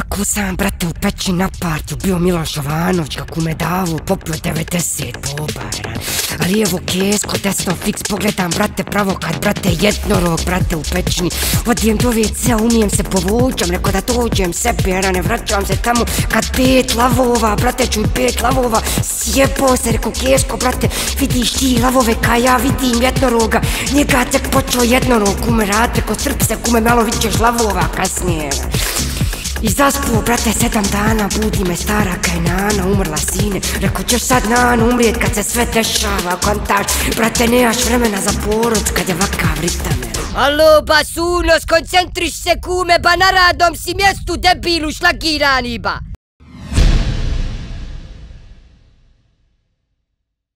Ako sam, brate, u peći na partiju, bio Milan Jovanović, kako me davu, popio 90 pobara. A lijevo kesko, desno fiks, pogledam, brate, pravo kad, brate, jednorog, brate, u pećini. Odijem do WC, umijem se povučem, neko da dođem sebi, jer ne vraćam se tamo, kad pet lavova, brate, čuj pet lavova, sjebo se, reko kesko, brate, vidiš ti lavove, ka ja vidim jednoroga, njega tek počeo jednorog, kume, rad, reko, strpi se, kume, malo vidćeš lavova kasnije. I zaspuo, brate, sedam dana, budi me stara kaj nana, umrla sine. Reko ćeš sad nana umrijet kad se sve dešava, kontač. Brate, nemaš vremena za porod kad je vakav ritam. Alo, basuno, skoncentriš se kume, ba na si mjestu debilu šlagirani ba.